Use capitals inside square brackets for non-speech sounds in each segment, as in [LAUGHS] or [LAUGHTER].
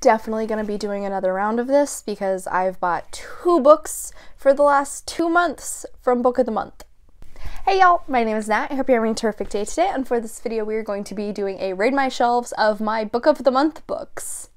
definitely going to be doing another round of this because I've bought two books for the last two months from Book of the Month. Hey y'all, my name is Nat. I hope you're having a terrific day today. And for this video, we are going to be doing a raid my shelves of my Book of the Month books.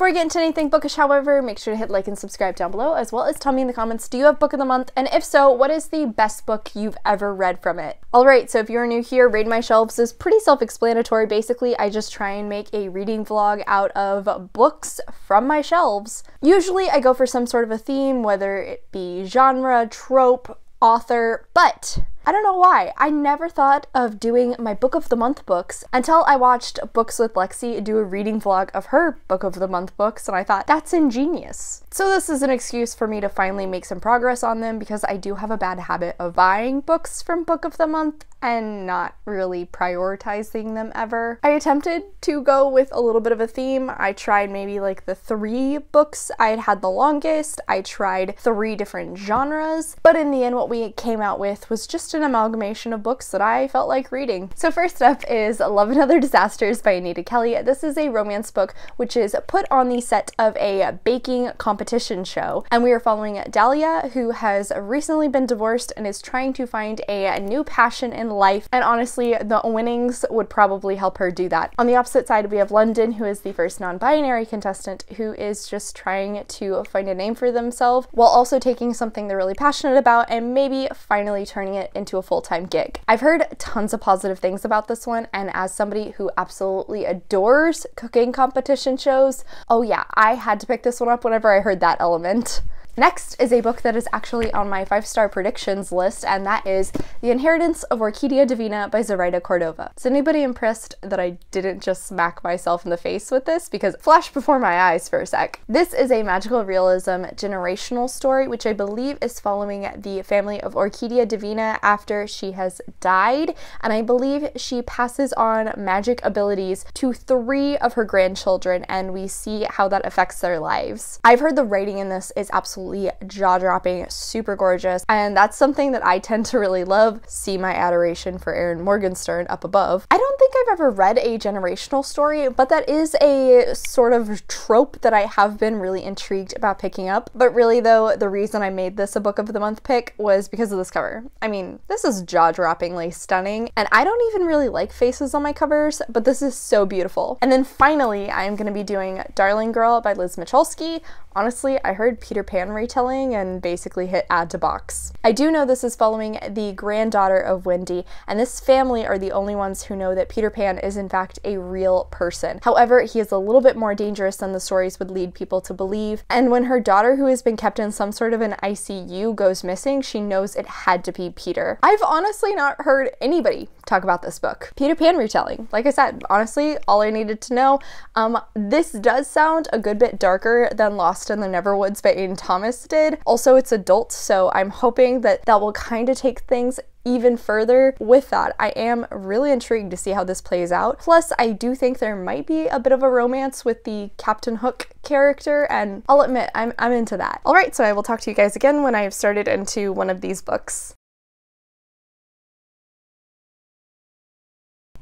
Before we get into anything bookish, however, make sure to hit like and subscribe down below, as well as tell me in the comments, do you have book of the month? And if so, what is the best book you've ever read from it? Alright, so if you're new here, Raid My Shelves is pretty self-explanatory. Basically, I just try and make a reading vlog out of books from my shelves. Usually I go for some sort of a theme, whether it be genre, trope, author, but I don't know why. I never thought of doing my Book of the Month books until I watched Books with Lexie do a reading vlog of her Book of the Month books, and I thought, that's ingenious. So this is an excuse for me to finally make some progress on them because I do have a bad habit of buying books from Book of the Month and not really prioritizing them ever. I attempted to go with a little bit of a theme. I tried maybe like the three books I had had the longest. I tried three different genres, but in the end what we came out with was just an amalgamation of books that I felt like reading. So first up is Love and Other Disasters by Anita Kelly. This is a romance book which is put on the set of a baking competition show and we are following Dahlia who has recently been divorced and is trying to find a new passion in life. And honestly, the winnings would probably help her do that. On the opposite side, we have London, who is the first non binary contestant, who is just trying to find a name for themselves while also taking something they're really passionate about and maybe finally turning it into a full time gig. I've heard tons of positive things about this one, and as somebody who absolutely adores cooking competition shows, oh yeah, I had to pick this one up whenever I heard that element. Next is a book that is actually on my five star predictions list, and that is The Inheritance of Orquídea Divina by Zoraida Cordova. Is anybody impressed that I didn't just smack myself in the face with this? Because flash before my eyes for a sec. This is a magical realism generational story, which I believe is following the family of Orquídea Divina after she has died, and I believe she passes on magic abilities to three of her grandchildren, and we see how that affects their lives. I've heard the writing in this is absolutely absolutely jaw dropping, super gorgeous. And that's something that I tend to really love. See my adoration for Erin Morgenstern up above. I don't think I've ever read a generational story, but that is a sort of trope that I have been really intrigued about picking up. But really, though, the reason I made this a book of the month pick was because of this cover. I mean, this is jaw droppingly stunning, and I don't even really like faces on my covers, but this is so beautiful. And then finally, I am going to be doing Darling Girl by Liz Michalski. Honestly, I heard Peter Pan retelling and basically hit add to box. I do know this is following the granddaughter of Wendy, and this family are the only ones who know that Peter Pan is in fact a real person. However, he is a little bit more dangerous than the stories would lead people to believe, and when her daughter, who has been kept in some sort of an ICU, goes missing, she knows it had to be Peter. I've honestly not heard anybody talk about this book. Peter Pan retelling. Like I said, honestly, all I needed to know. Um, this does sound a good bit darker than Lost in the Neverwoods by Aiden Thomas did. Also, it's adult, so I'm hoping that that will kind of take things even further with that. I am really intrigued to see how this plays out. Plus, I do think there might be a bit of a romance with the Captain Hook character, and I'll admit, I'm, I'm into that. Alright, so I will talk to you guys again when I've started into one of these books.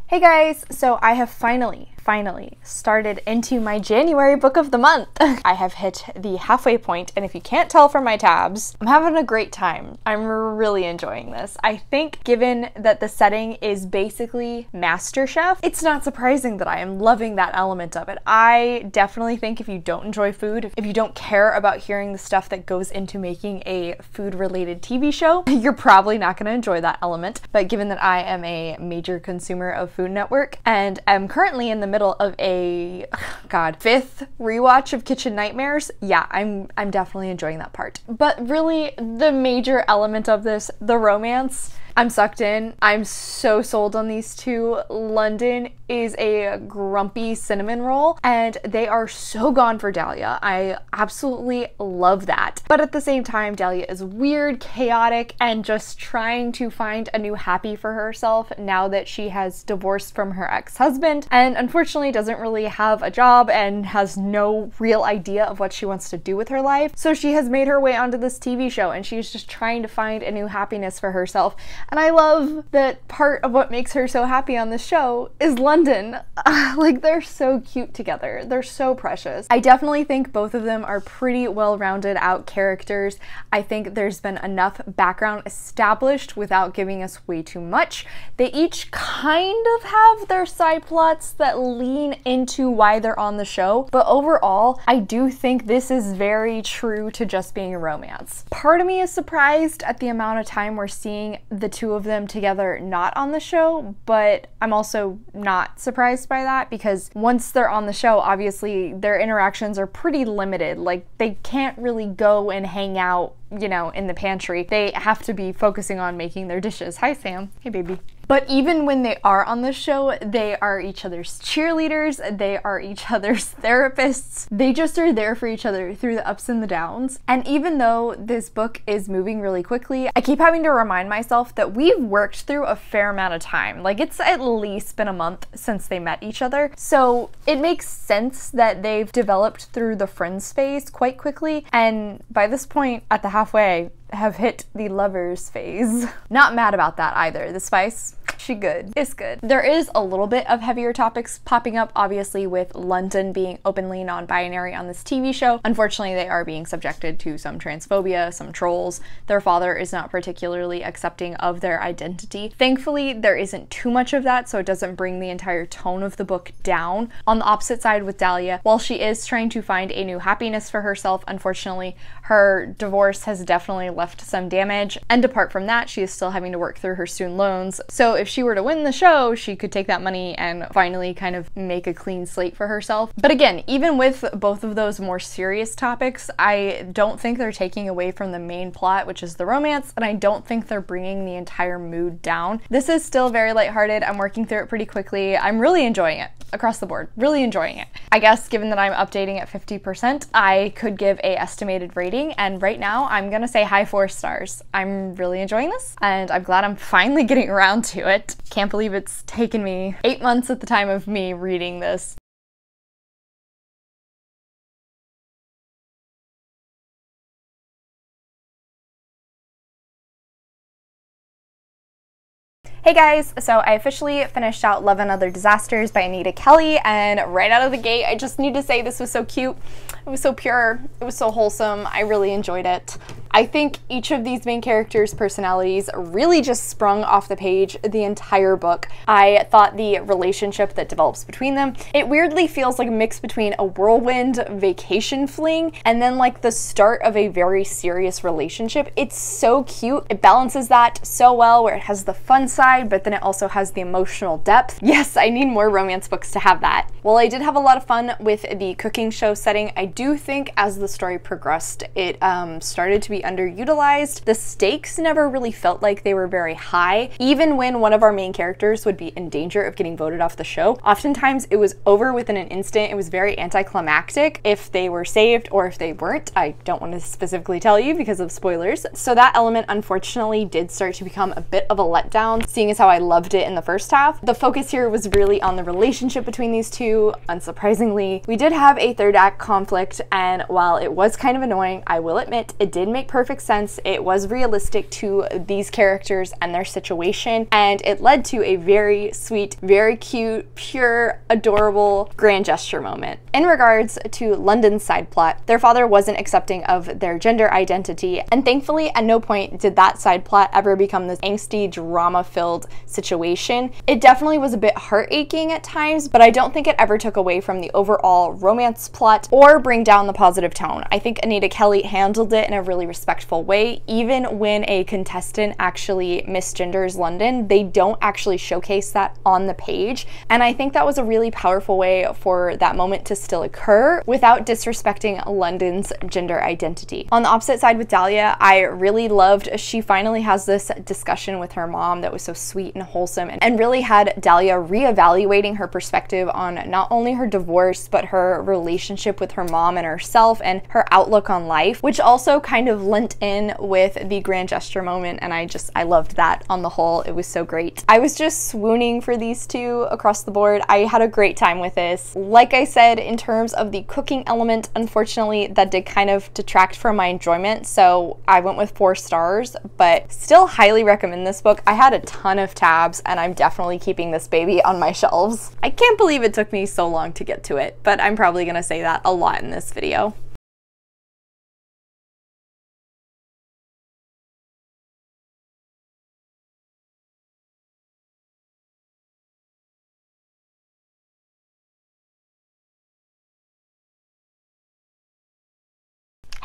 Hey guys, so I have finally, finally started into my January book of the month. [LAUGHS] I have hit the halfway point, and if you can't tell from my tabs, I'm having a great time. I'm really enjoying this. I think given that the setting is basically MasterChef, it's not surprising that I am loving that element of it. I definitely think if you don't enjoy food, if you don't care about hearing the stuff that goes into making a food related TV show, [LAUGHS] you're probably not going to enjoy that element. But given that I am a major consumer of Food Network and am currently in the middle middle of a god fifth rewatch of Kitchen Nightmares, yeah, I'm I'm definitely enjoying that part. But really, the major element of this, the romance, I'm sucked in. I'm so sold on these two. London is a grumpy cinnamon roll, and they are so gone for Dahlia. I absolutely love that. But at the same time, Dahlia is weird, chaotic, and just trying to find a new happy for herself now that she has divorced from her ex-husband and unfortunately doesn't really have a job and has no real idea of what she wants to do with her life. So she has made her way onto this TV show and she's just trying to find a new happiness for herself And I love that part of what makes her so happy on the show is London. [LAUGHS] like, they're so cute together. They're so precious. I definitely think both of them are pretty well rounded out characters. I think there's been enough background established without giving us way too much. They each kind of have their side plots that lean into why they're on the show, but overall, I do think this is very true to just being a romance. Part of me is surprised at the amount of time we're seeing the two of them together not on the show, but I'm also not surprised by that because once they're on the show, obviously their interactions are pretty limited. Like they can't really go and hang out you know, in the pantry. They have to be focusing on making their dishes. Hi, Sam. Hey, baby. But even when they are on the show, they are each other's cheerleaders, they are each [LAUGHS] other's therapists. They just are there for each other through the ups and the downs. And even though this book is moving really quickly, I keep having to remind myself that we've worked through a fair amount of time. Like it's at least been a month since they met each other. So it makes sense that they've developed through the friends phase quite quickly. And by this point, at the halfway, have hit the lovers phase. [LAUGHS] Not mad about that either. The spice, she good. It's good. There is a little bit of heavier topics popping up, obviously, with London being openly non binary on this TV show. Unfortunately, they are being subjected to some transphobia, some trolls. Their father is not particularly accepting of their identity. Thankfully, there isn't too much of that, so it doesn't bring the entire tone of the book down. On the opposite side with Dahlia, while she is trying to find a new happiness for herself, unfortunately, her divorce has definitely left some damage. And apart from that, she is still having to work through her student loans. So if she were to win the show, she could take that money and finally kind of make a clean slate for herself. But again, even with both of those more serious topics, I don't think they're taking away from the main plot, which is the romance, and I don't think they're bringing the entire mood down. This is still very lighthearted. I'm working through it pretty quickly. I'm really enjoying it across the board. Really enjoying it. I guess given that I'm updating at 50%, I could give a estimated rating and right now I'm gonna say high four stars. I'm really enjoying this and I'm glad I'm finally [LAUGHS] getting around to it. Can't believe it's taken me eight months at the time of me reading this. Hey guys, so I officially finished out Love and Other Disasters by Anita Kelly, and right out of the gate, I just need to say this was so cute. It was so pure, it was so wholesome, I really enjoyed it. I think each of these main characters' personalities really just sprung off the page the entire book. I thought the relationship that develops between them, it weirdly feels like a mix between a whirlwind vacation fling and then like the start of a very serious relationship. It's so cute. It balances that so well where it has the fun side, but then it also has the emotional depth. [LAUGHS] Yes, I need more romance books to have that. While I did have a lot of fun with the cooking show setting, I do think as the story progressed, it um, started to be underutilized. The stakes never really felt like they were very high, even when one of our main characters would be in danger of getting voted off the show. Oftentimes it was over within an instant. It was very anticlimactic if they were saved or if they weren't. I don't want to specifically tell you because of spoilers. So that element unfortunately did start to become a bit of a letdown, seeing as how I loved it in the first half. The focus here was really on the relationship between these two, unsurprisingly. We did have a third act conflict, and while it was kind of annoying, I will admit it did make perfect sense. It was realistic to these characters and their situation, and it led to a very sweet, very cute, pure, adorable grand gesture moment. In regards to London's side plot, their father wasn't accepting of their gender identity, and thankfully, at no point did that side plot ever become this angsty, drama filled situation. It definitely was a bit heart aching at times, but I don't think it ever took away from the overall romance plot or bring down the positive tone. I think Anita Kelly handled it in a really respectful way. Even when a contestant actually misgenders London, they don't actually showcase that on the page. And I think that was a really powerful way for that moment to still occur without disrespecting London's gender identity. On the opposite side with Dahlia, I really loved she finally has this discussion with her mom that was so sweet and wholesome and really had Dahlia reevaluating her perspective on not only her divorce, but her relationship with her mom and herself and her outlook on life, which also kind of blent in with the grand gesture moment and I just, I loved that on the whole. It was so great. I was just swooning for these two across the board. I had a great time with this. Like I said, in terms of the cooking element, unfortunately, that did kind of detract from my enjoyment. So I went with four stars, but still highly recommend this book. I had a ton of tabs and I'm definitely keeping this baby on my shelves. I can't believe it took me so long to get to it, but I'm probably gonna say that a lot in this video.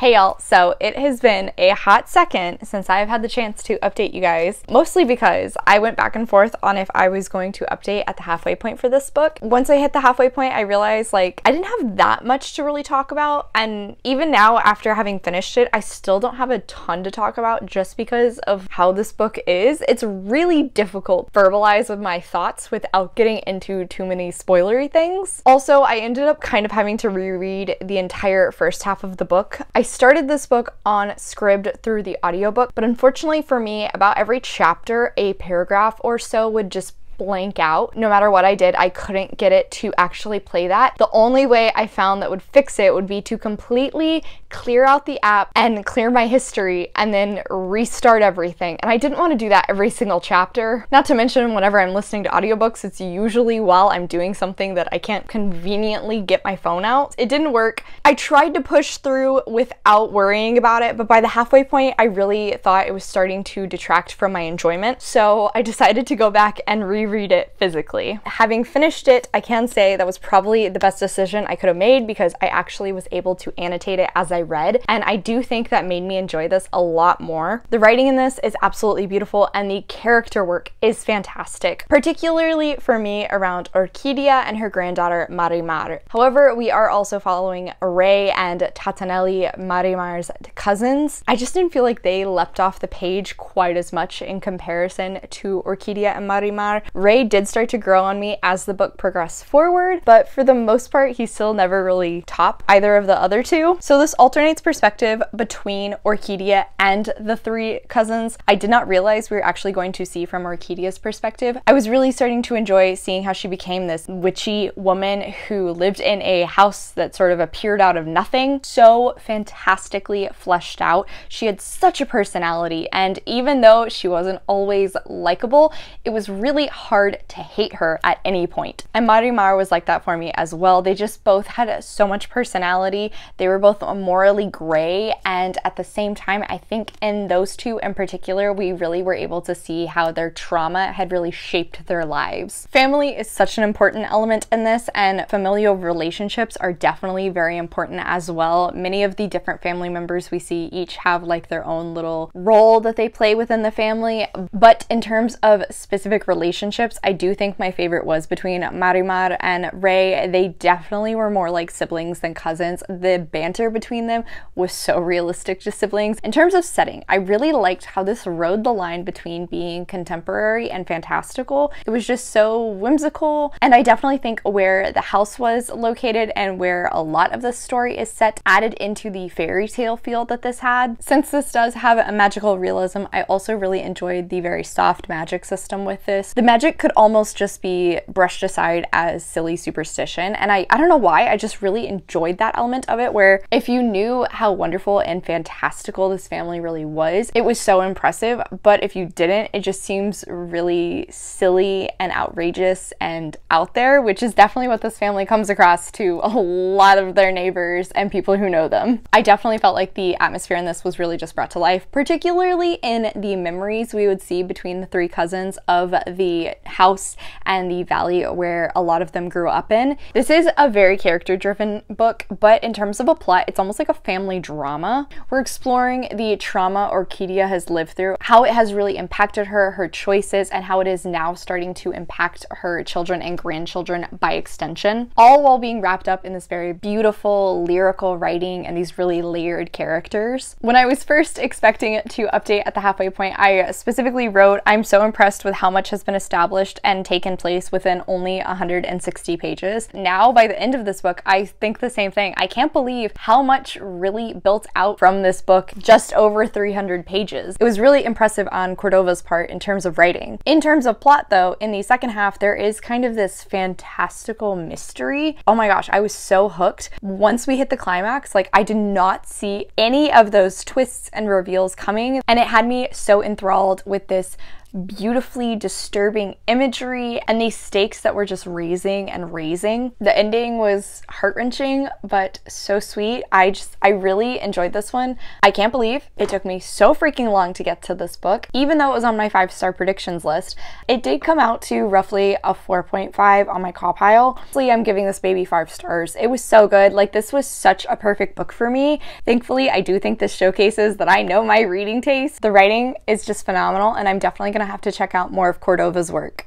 Hey y'all, so it has been a hot second since I've had the chance to update you guys, mostly because I went back and forth on if I was going to update at the halfway point for this book. Once I hit the halfway point, I realized like I didn't have that much to really talk about, and even now after having finished it, I still don't have a ton to talk about just because of how this book is. It's really difficult to verbalize with my thoughts without getting into too many spoilery things. Also, I ended up kind of having to reread the entire first half of the book. I started this book on Scribd through the audiobook, but unfortunately for me, about every chapter, a paragraph or so would just blank out. No matter what I did, I couldn't get it to actually play that. The only way I found that would fix it would be to completely clear out the app and clear my history and then restart everything. And I didn't want to do that every single chapter. Not to mention whenever I'm listening to audiobooks, it's usually while I'm doing something that I can't conveniently get my phone out. It didn't work. I tried to push through without worrying about it, but by the halfway point, I really thought it was starting to detract from my enjoyment. So I decided to go back and reread it physically. Having finished it, I can say that was probably the best decision I could have made because I actually was able to annotate it as I read, and I do think that made me enjoy this a lot more. The writing in this is absolutely beautiful, and the character work is fantastic, particularly for me around Orquídea and her granddaughter Marimar. However, we are also following Rey and Tatinelly, Marimar's cousins. I just didn't feel like they leapt off the page quite as much in comparison to Orquídea and Marimar. Rey did start to grow on me as the book progressed forward, but for the most part, he still never really topped either of the other two. So this alternates perspective between Orquídea and the three cousins. I did not realize we were actually going to see from Orquídea's perspective. I was really starting to enjoy seeing how she became this witchy woman who lived in a house that sort of appeared out of nothing. So fantastically fleshed out. She had such a personality, and even though she wasn't always likable, it was really to hate her at any point. And Marimar was like that for me as well. They just both had so much personality. They were both morally gray, and at the same time, I think in those two in particular, we really were able to see how their trauma had really shaped their lives. Family is such an important element in this, and familial relationships are definitely very important as well. Many of the different family members we see each have like their own little role that they play within the family, but in terms of specific relationships, I do think my favorite was between Marimar and Rey. They definitely were more like siblings than cousins. The banter between them was so realistic to siblings. In terms of setting, I really liked how this rode the line between being contemporary and fantastical. It was just so whimsical, and I definitely think where the house was located and where a lot of the story is set added into the fairy tale feel that this had. Since this does have a magical realism, I also really enjoyed the very soft magic system with this. The magic could almost just be brushed aside as silly superstition, and I, I don't know why, I just really enjoyed that element of it where if you knew how wonderful and fantastical this family really was, it was so impressive, but if you didn't, it just seems really silly and outrageous and out there, which is definitely what this family comes across to a lot of their neighbors and people who know them. I definitely felt like the atmosphere in this was really just brought to life, particularly in the memories we would see between the three cousins of the house and the valley where a lot of them grew up in. This is a very character driven book, but in terms of a plot, it's almost like a family drama. We're exploring the trauma Orquídea has lived through, how it has really impacted her, her choices, and how it is now starting to impact her children and grandchildren by extension, all while being wrapped up in this very beautiful lyrical writing and these really layered characters. When I was first expecting it to update at the halfway point, I specifically wrote, I'm so impressed with how much has been established established and taken place within only 160 pages. Now, by the end of this book, I think the same thing. I can't believe how much really built out from this book just over 300 pages. It was really impressive on Cordova's part in terms of writing. In terms of plot, though, in the second half, there is kind of this fantastical mystery. Oh my gosh, I was so hooked. Once we hit the climax, like I did not see any of those twists and reveals coming, and it had me so enthralled with this beautifully disturbing imagery and these stakes that were just raising and raising. The ending was heart-wrenching but so sweet. I just I really enjoyed this one. I can't believe it took me so freaking long to get to this book. Even though it was on my 5-star predictions list, it did come out to roughly a 4.5 on my pile. Honestly, I'm giving this baby 5 stars. It was so good. Like this was such a perfect book for me. Thankfully, I do think this showcases that I know my reading taste. The writing is just phenomenal and I'm definitely going to have to check out more of Cordova's work.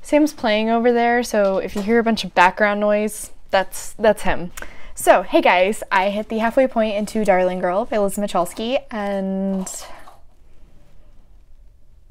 Sam's playing over there, so if you hear a bunch of background noise, that's that's him. So, hey guys, I hit the halfway point into Darling Girl by Liz Michalski, and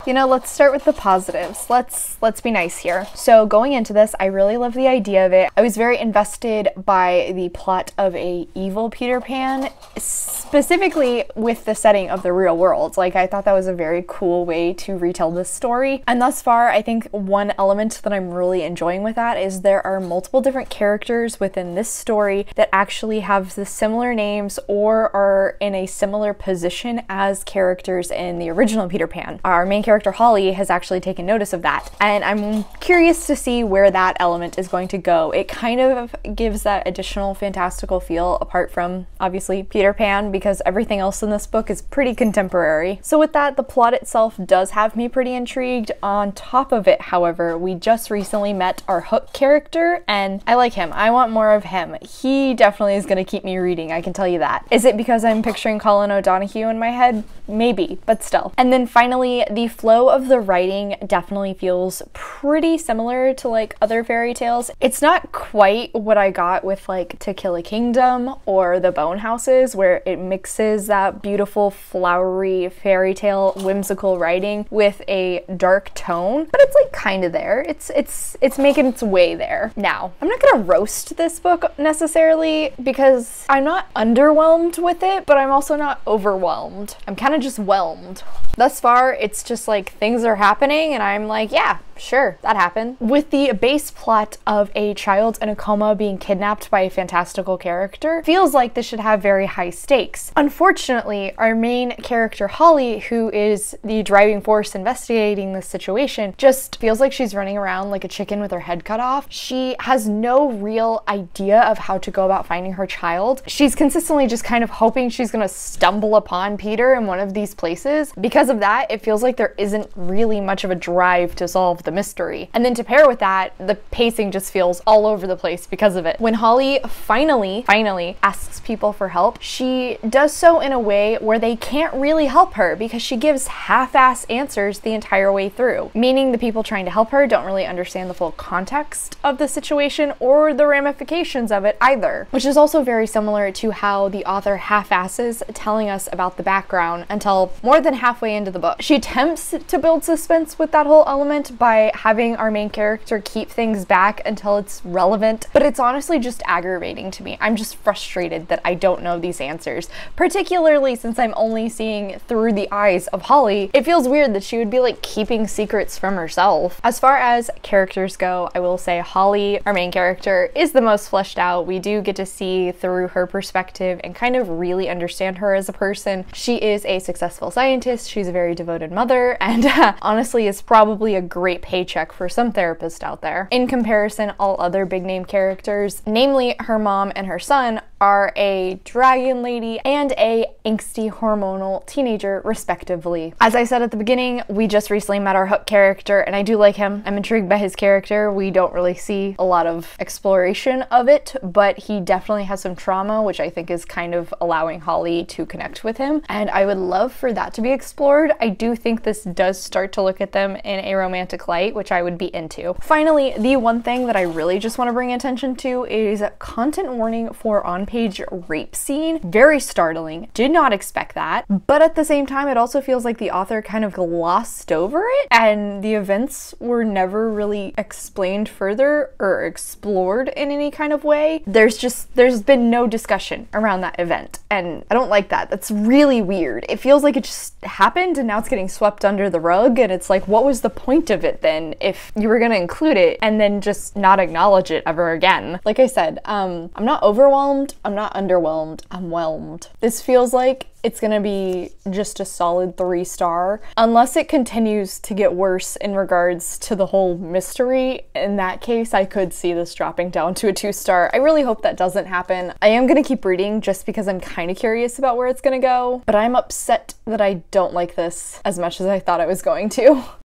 you know, let's start with the positives. Let's let's be nice here. So going into this, I really love the idea of it. I was very invested by the plot of a evil Peter Pan, specifically with the setting of the real world. Like I thought that was a very cool way to retell this story. And thus far, I think one element that I'm really enjoying with that is there are multiple different characters within this story that actually have the similar names or are in a similar position as characters in the original Peter Pan. Our main character Holly has actually taken notice of that. And I'm curious to see where that element is going to go. It kind of gives that additional fantastical feel apart from obviously Peter Pan because everything else in this book is pretty contemporary. So with that, the plot itself does have me pretty intrigued. On top of it, however, we just recently met our Hook character and I like him. I want more of him. He definitely is going to keep me reading, I can tell you that. Is it because I'm picturing Colin O'Donoghue in my head? Maybe, but still. And then finally, the flow of the writing definitely feels pretty similar to like other fairy tales. It's not quite what I got with like To Kill a Kingdom or The Bone Houses where it mixes that beautiful flowery fairy tale whimsical writing with a dark tone, but it's like kind of there. It's it's it's making its way there. Now, I'm not to roast this book necessarily because I'm not underwhelmed with it, but I'm also not overwhelmed. I'm kind of just whelmed. Thus far, it's just like things are happening and I'm like, yeah, sure, that happened. With the base plot of a child in a coma being kidnapped by a fantastical character, feels like this should have very high stakes. Unfortunately, our main character Holly, who is the driving force investigating this situation, just feels like she's running around like a chicken with her head cut off. She has no real idea of how to go about finding her child. She's consistently just kind of hoping she's gonna stumble upon Peter in one of these places. Because of that, it feels like there isn't really much of a drive to solve the mystery. And then to pair with that, the pacing just feels all over the place because of it. When Holly finally, finally asks people for help, she does so in a way where they can't really help her because she gives half-ass answers the entire way through, meaning the people trying to help her don't really understand the full context of the situation or the ramifications of it either, which is also very similar to how the author half-asses telling us about the background until more than halfway into the book. She attempts to build suspense with that whole element by having our main character keep things back until it's relevant, but it's honestly just aggravating to me. I'm just frustrated that I don't know these answers, particularly since I'm only seeing through the eyes of Holly. It feels weird that she would be like keeping secrets from herself. As far as characters go, I will say Holly, our main character, is the most fleshed out. We do get to see through her perspective and kind of really understand her as a person. She is a successful scientist, she's a very devoted mother, [LAUGHS] and uh, honestly is probably a great paycheck for some therapist out there. In comparison, all other big name characters, namely her mom and her son, are a dragon lady and a angsty hormonal teenager respectively. As I said at the beginning, we just recently met our Hook character and I do like him. I'm intrigued by his character. We don't really see a lot of exploration of it, but he definitely has some trauma, which I think is kind of allowing Holly to connect with him. And I would love for that to be explored. I do think this does start to look at them in a romantic light, which I would be into. Finally, the one thing that I really just want to bring attention to is content warning for on on-page rape scene. Very startling. Did not expect that. But at the same time, it also feels like the author kind of glossed over it and the events were never really explained further or explored in any kind of way. There's just, there's been no discussion around that event. And I don't like that. That's really weird. It feels like it just happened and now it's getting swept under the rug. And it's like, what was the point of it then if you were going to include it and then just not acknowledge it ever again? Like I said, um, I'm not overwhelmed. I'm not underwhelmed. I'm whelmed. This feels like it's gonna be just a solid three star unless it continues to get worse in regards to the whole mystery in that case i could see this dropping down to a two star i really hope that doesn't happen i am gonna keep reading just because i'm kind of curious about where it's gonna go but i'm upset that i don't like this as much as i thought i was going to [LAUGHS]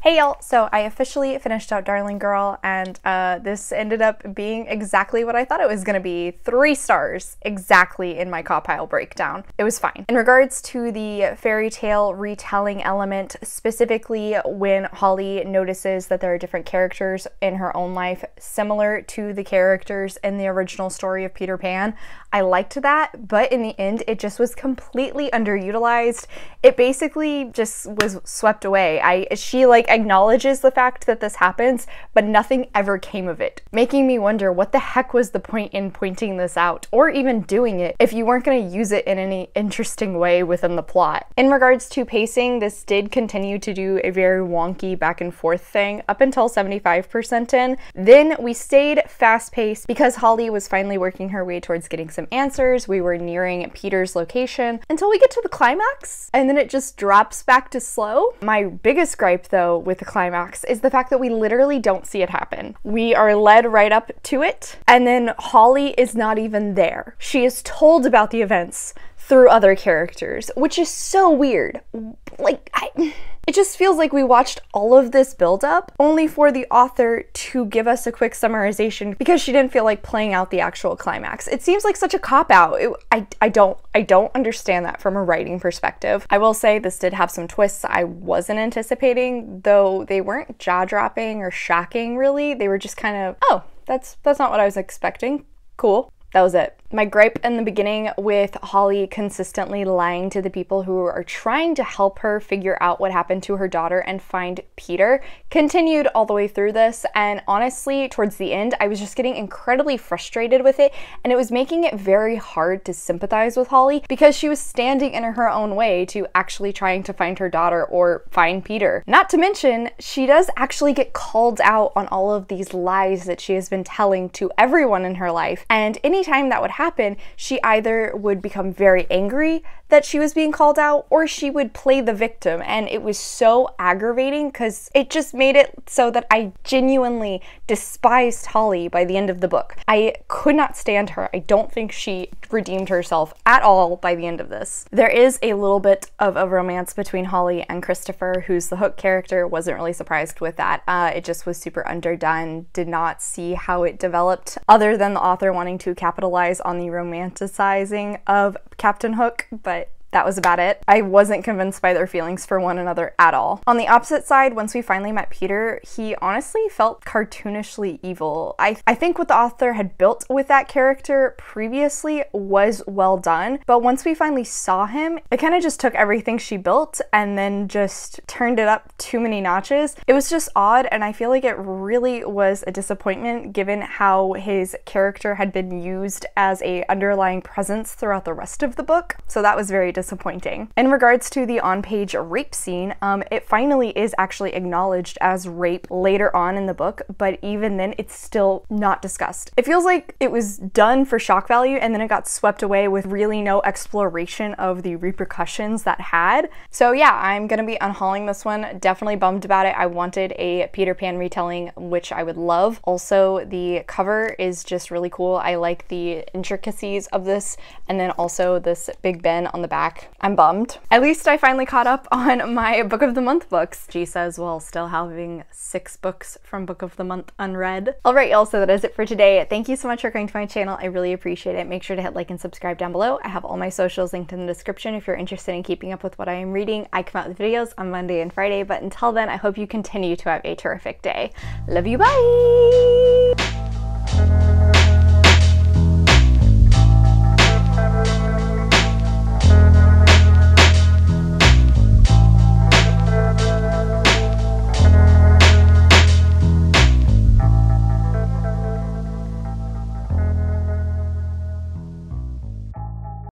Hey y'all, so I officially finished out Darling Girl and uh, this ended up being exactly what I thought it was gonna be. Three stars exactly in my pile breakdown. It was fine. In regards to the fairy tale retelling element, specifically when Holly notices that there are different characters in her own life similar to the characters in the original story of Peter Pan, I liked that, but in the end it just was completely underutilized. It basically just was swept away. I she like acknowledges the fact that this happens, but nothing ever came of it, making me wonder what the heck was the point in pointing this out, or even doing it, if you weren't going to use it in any interesting way within the plot. In regards to pacing, this did continue to do a very wonky back and forth thing up until 75% in. Then we stayed fast paced because Holly was finally working her way towards getting some answers. We were nearing Peter's location until we get to the climax, and then it just drops back to slow. My biggest gripe, though, with the climax is the fact that we literally don't see it happen. We are led right up to it, and then Holly is not even there. She is told about the events through other characters, which is so weird. Like, I. It just feels like we watched all of this build up only for the author to give us a quick summarization because she didn't feel like playing out the actual climax. It seems like such a cop out. I, I don't I don't understand that from a writing perspective. I will say this did have some twists I wasn't anticipating, though they weren't jaw-dropping or shocking really. They were just kind of, oh, that's that's not what I was expecting. Cool. That was it. My gripe in the beginning with Holly consistently lying to the people who are trying to help her figure out what happened to her daughter and find Peter continued all the way through this. And honestly, towards the end, I was just getting incredibly frustrated with it. And it was making it very hard to sympathize with Holly because she was standing in her own way to actually trying to find her daughter or find Peter. Not to mention, she does actually get called out on all of these lies that she has been telling to everyone in her life. And anytime that would happen, she either would become very angry that she was being called out or she would play the victim. And it was so aggravating because it just made it so that I genuinely despised Holly by the end of the book. I could not stand her. I don't think she redeemed herself at all by the end of this. There is a little bit of a romance between Holly and Christopher, who's the Hook character. Wasn't really surprised with that. Uh, it just was super underdone. Did not see how it developed other than the author wanting to capitalize on the romanticizing of Captain Hook, but that was about it. I wasn't convinced by their feelings for one another at all. On the opposite side, once we finally met Peter, he honestly felt cartoonishly evil. I, I think what the author had built with that character previously was well done, but once we finally saw him, it kind of just took everything she built and then just turned it up too many notches. It was just odd, and I feel like it really was a disappointment given how his character had been used as a underlying presence throughout the rest of the book. So that was very disappointing. In regards to the on-page rape scene, um, it finally is actually acknowledged as rape later on in the book, but even then it's still not discussed. It feels like it was done for shock value and then it got swept away with really no exploration of the repercussions that had. So yeah, I'm gonna be unhauling this one. Definitely bummed about it. I wanted a Peter Pan retelling, which I would love. Also, the cover is just really cool. I like the intricacies of this and then also this Big Ben on the back back. I'm bummed. At least I finally caught up [LAUGHS] on my Book of the Month books. G says, well, still having six books from Book of the Month unread. All right, y'all, so that is it for today. Thank you so much for coming to my channel. I really appreciate it. Make sure to hit like and subscribe down below. I have all my socials linked in the description if you're interested in keeping up with what I am reading. I come out with videos on Monday and Friday, but until then, I hope you continue to have a terrific day. Love you, bye!